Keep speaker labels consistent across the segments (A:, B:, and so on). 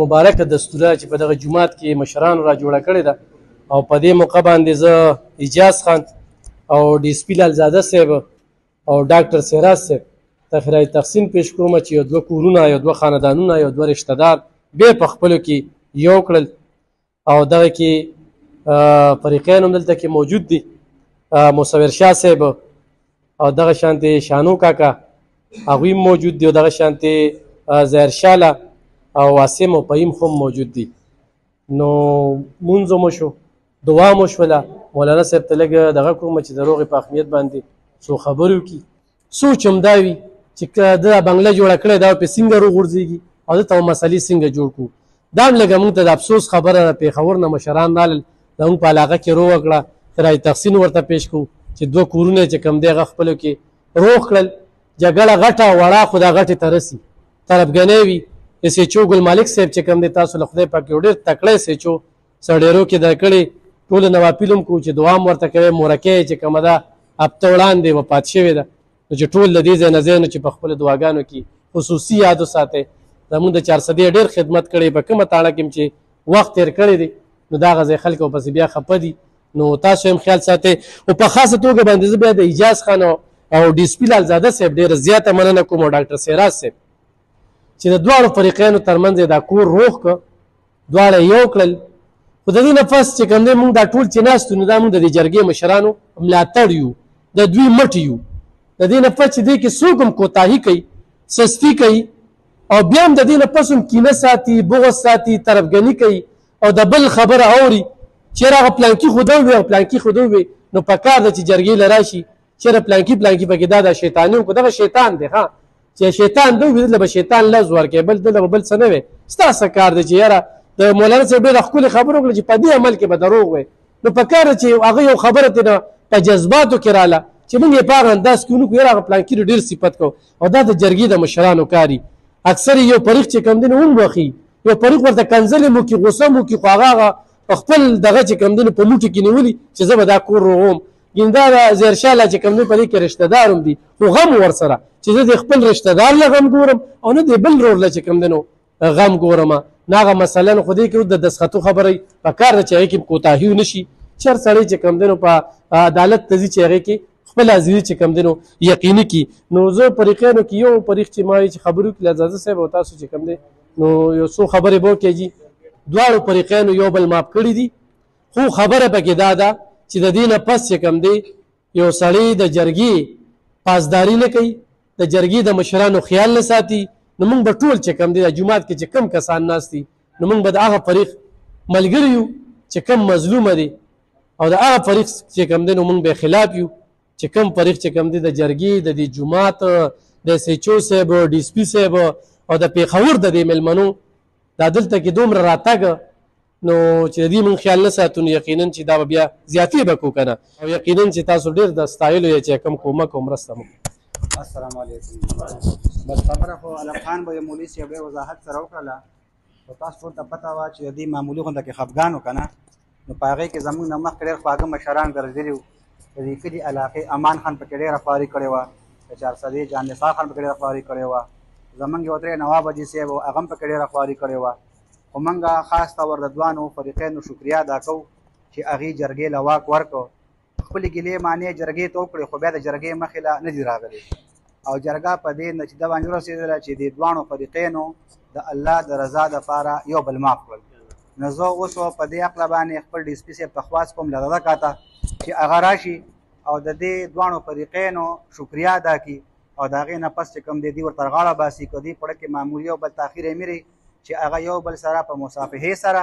A: مبارکه دستوره چې په دغه جماعت کې مشرانو را جوړه کړې ده او په دې موقع باندې زه اجاز خان او ډي سپي لالزاده صاحب او ډاکټر سیراز صاحب ته خیرای تقسیم پیش کوم چې یو دوه کورونه یو دوه خاندانونه یو دوه رشتهدار بیا په خپلو کې یو کړل او دغه کې فریقین هم دلته کې موجود دي مصور شاه صاحب او دغه شانتې شانو کاکا هغوی هم موجود دي او دغه شانتې ظاهر شاله او عاصم او پهیم هم موجود دي نو مونځ مو شو دعا مو شوله مولانا صاحب ته لږ دغه کوم چې د روغې په اهمیت باندې څو خبرې وکړي سوچ هم دا وي چې دا بنگله جوړه کړې دا په سنګه رو غورځيږي او دا ته مسلې سنګه جوړ کو دا هم لږه موږ ته د افسوس خبره ده پیښور نه مشران رالل د موږ په علاقه کې رو وکړه ترای تحسین ورته پیش کو چې دوه کورونه چې کم دی غخپلو کې روغ کړل جګړه غټه وړه خدا غټه ترسي طرفګنې وي سېچو ګل مالک صاحب چې کم دی تاسو له خدای پاک یو ډېر تکړه سېچو سړیرو کې دا کړي ټول نوافلم کو چې دوام ورته کوي مورکه چې کومه ده هفته وړاندې وفات شوې ده نو چې ټول د دې ځای نه ځای نو چې په خپل دعاګانو کې خصوصي یاد وساتئ زمونږ د چارسدې ډېر خدمت کړی په کومه تاړه کې چې وخت تیر کړی دی نو دا غزې خلکو پسې بیا خپه دي نو تاسو هم خیال ساتئ او په خاصه توګه باندې زه بیا د اجاز خان او ډي سپي لال زاده صاحب ډېره زیاته مننه کوم او ډاکټر سیراز صاحب چې د دواړو فریقینو ترمنځ دا کور روغ کړ دواړه یو کړل خو د دې نه پس چې کوم دی موږ دا ټول چې ناست نو دا موږ د دې جرګې مشرانو ملاتړ یو د دوی مټ یو د دې نه پس چې دې کې څوک هم کوتاهي کوي سستی کوي او بیا هم د دې نه پس هم کینه ساتي بغض ساتي طرفګني کوي او د بل خبره اوري چې راغه پلانکی خودو وي او پلانکی خودو وي نو پکار د چې جرګې لراشي چې پلانکی پلانکی پکې دا د شیطاني او دغه شیطان دی ها چې شیطان دوی ویل به شیطان لز ورکې بل دله بل څه نه وي ستاسو کار دی چې یاره د مولانا صاحب ډېر خپل خبرو کړل چې په دې عمل کې به دروغ وي نو په کار چې هغه یو خبره ته په جذباتو کې رااله چې موږ یې په هغه انداز کې ونکو یاره پلان کې ډېر صفت کو او دا د جرګې د مشرانو کاری اکثر یو پریخ چې کم دین هم وخی یو پریخ ورته کنزل مو کې غوسه مو کې خو هغه خپل دغه چې کم دین په موټي کې نیولي چې زه به دا کور روم ګیندا دا زیرشاله چې کوم دی په دې کې رشتہ دارم دي خو غم ورسره چې زه د خپل رشتہ دار له غم ګورم او نه د بل رور له چې کوم دنو غم ګورم ناغه مثلا خو دې کې د دسخطو خبرې په کار چې هغه کې کوتاهی نشي چر سړی چې کم دنو په عدالت تزي چې هغه کې خپل ازوی چې کم دنو یقیني کی نو زه پریقانو کې یو پریخ چې ما چې خبرو کې لزازه صاحب او تاسو چې کم دي نو یو څو خبرې بو کېږي دواړو پریقانو یو بل ماپ کړی دي خو خبره پکې دا ده چې د دینه پس چې کم دی یو سړی د جرګي پاسداری نه کوي د جرګي د مشرانو خیال نه ساتي نو موږ به ټول چې کم دی د جماعت کې چې کم کسان ناشتي نو موږ به د هغه فریق ملګری یو چې کم مظلوم دی او د هغه فریق چې کم دی نو موږ به خلاف یو چې کم فریق چې کم دی د جرګي د دې جماعت د سچو صاحب ډي سپي صاحب او د پیښور د دې ملمنو دا دلته کې دومره راتګ نو چې د دې مونږ خیال نه ساتو نو یقینا چې دا به بیا زیاتې به کو کنه او یقینا چې تاسو ډېر د ستایلو یې چې کم کومک او مرسته مو
B: السلام علیکم بس خبره خو علم خان به مولوي صاحب ډېر وضاحت سره وکړله خو تاسو ټول ته پته وه چې د دې معمولي غونډه کې خفګان وکنه نو په هغې کې زمونږ نه مخکې ډېر خواږه مشران ګرځېدلي وو د دې کلي علاقې امان خان پکې ډېره خواري کړې وه د چارسدې جان نثار خان پکې ډېره خواري کړې وه زمونږ یو درې نواب حاجي صاحب هغه هم پکې ډېره خواري کړې وه خو مونږ خاص طور د دوانو فریقینو شکریه ادا کوو چې هغوی جرګې له واک ورکړ. خپلې ګیلې مانې جرګې ته وکړې خو بیا د جرګې مخې له نه دي راغلې او جرګه په دې نتیجه باندې ورسېدله چې د دوانو فریقینو د الله د رضا لپاره یو بل معاف کړل. نو زه اوس په دې اقله باندې خپل ډي سپي صاحب ته خواست کوم له دغه کاته چې هغه راشي او د دې دواړو فریقینو شکریا ادا کړي او د هغې نه پس چې کوم دی دي ورته غاړه باسي که دې پړه کې معمولي او بل تاخیر یې مري چې هغه یو بل سره په مصافحه سره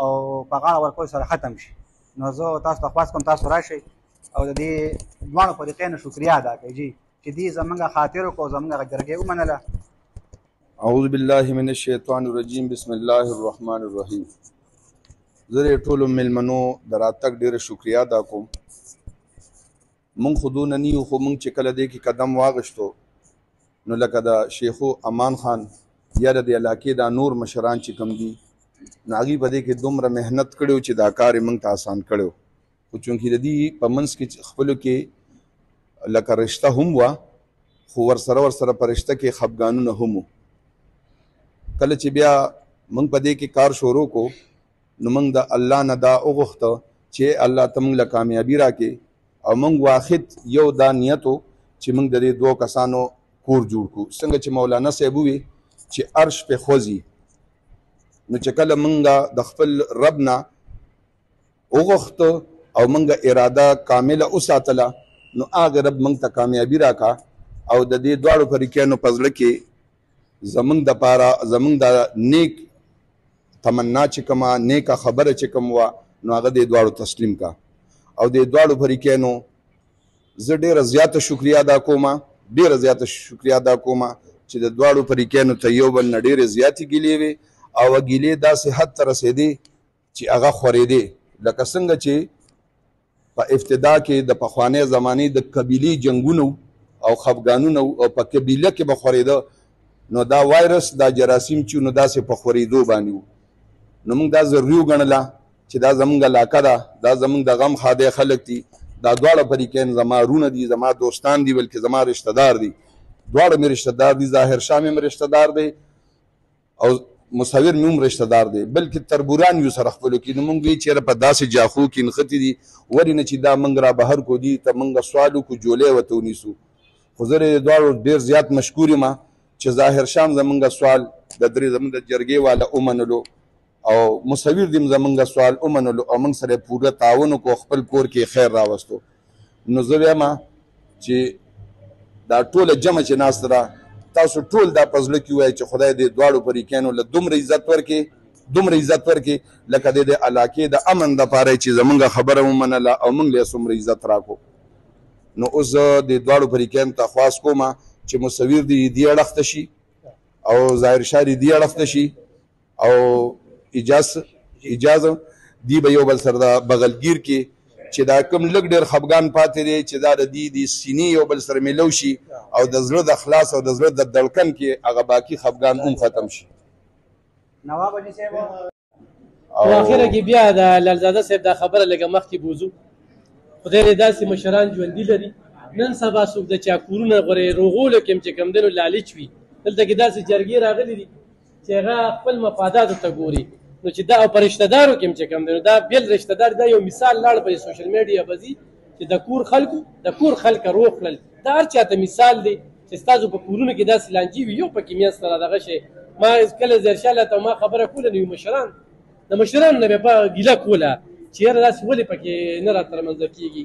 B: او په غاړه ورکول سره ختم شي نو زه تاسو ته خواست کوم تاسو راشئ او د دې دواړو فریقینو شکریا ادا کړئ جی چې دې زمونږ خاطر کو زمونږ جرګې ومنله
C: اعوذ بالله من الشیطان الرجیم بسم الله الرحمن الرحیم زه ټولو ملمنو دراتک ډیره شکریا ادا کوم مونږ خو دونه نه یو خو مونږ چې کله دې کې قدم واغشتو نو لکه د شیخو امان خان یا د دې علاقې دا نور مشران چې کم دي نو هغوی په دې کې دومره محنت کړی چې دا کار یې مونږ ته اسان کړی خو چونکې د دې په منځ کې خپلو کې لکه رشته هم وه خو ورسره ورسره په رشته کې خفګانونه هم وو کله چې بیا موږ په دې کې کار شروع کو نو موږ د الله نه دا وغوښته چې ای الله ته موږ له کامیابي راکړې او موږ واخد یو دا نیت و چې موږ د دې دوو کسانو کور جوړ کړو څنګه چې مولانا صاحب ووي چې عرش په خوځي نو چې کله موږ د خپل رب نه وغوښته او موږ اراده کامله وساتله نو هغه رب موږ ته کامیابي راکا او د دې دواړو فریقینو په زړه کې زمونږ د پاره زمونږ د نیک تمنا چې کومه نیکه خبره چې کوم وه نو هغه دې دواړو تسلیم کا او دې دواړو فریقینو زه ډېره زیاته شکریا ادا کوم ډېره زیاته شکریا ادا کوم چې د دواړو فریقینو ته یو بل نه ډېرې زیاتې ګیلې وي او ګیلې داسې حد ته رسېدې چې هغه خورېدی لکه څنګه چې په افتدا کې د پخوانې زمانې د قبیلې جنگونه او خفګانونه او په قبیله کې به خورېده نو دا وایرس دا جراثیم چې نو داسې په خورېدو باندې وو نو موږ دا ضروري وګڼله چې دا زمونږ علاقه ده دا زمونږ د غم ښادی خلک دي دا دواړه په دې کې زما رونه دي زما دوستان دي بلکې زما رشته دار دي دواړه مې رشته دار دي ظاهر شاه مې رشته دار دی او مصور مې هم رشته دار دی بلکې تربوران یو سره خپلو کې نو موږ یې چېرې په داسې جاخو کې نښتي دي ولې نه چې دا موږ را بهر کو دي ته موږ سوال وکړو جولې ورته ونیسو خو زه یې دواړو ډېر زیات مشکور یم چې ظاهر شام زمونږ سوال د درې زمونږ د جرګې والا ومنلو او مصور دې زمونږ سوال ومنلو او موږ سره پوره تعاون وکړو خپل کور کې خیر راوستو نو زه وایم چې دا ټوله جمع چې ناسته ده تاسو ټول دا په زړه کې وایئ چې خدای دې دواړو فریقینو له دومره عزت ورکړي دومره عزت ورکړي لکه د دې علاقې د امن دپاره چې زمونږ خبره ومنله او موږ له څومره عزت راکړو نو اوس زه د دواړو فریقینو ته خواست کوم چې مصور دې دې اړخ ته شي او ظاهر شاه دې دې اړخ ته شي او اجاز اجاز دی به یو بل سره دا بغلګیر کې چې دا کم لګ ډیر خفګان پاتې دی چې دا د دې د سینې یو بل سره ملو شي او د زړه د خلاص او د زړه د دړکن کې هغه باقی خفګان هم ختم شي
B: نواب علي صاحب
A: او اخر کې بیا د لالزاده صاحب دا خبره لګه مخ کې بوزو خدای دې داسې مشران ژوندۍ لري نن سبا څوک د چا کورونه غورې روغول کوم چې کم دنو لالچ وي دلته کې داسې جرګې راغلي دي چې هغه خپل مفاداتو ته ګوري نو چې دا او پر رشتہ دارو کې چې کم دی دا بل رشتہ دار دا یو مثال لاړ په سوشل میډیا بزی چې د کور خلکو د کور خلک روغ کړل دا هر چاته مثال دی چې تاسو په کورونو کې داسې لانجی وي یو پکې میا سره دغه شي ما کله زر شاله ته ما خبره کوله نو مشران د مشران نه به ګیله کوله چې هر داسې ولې پکې نه را ترمنځ کیږي